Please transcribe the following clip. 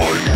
mine.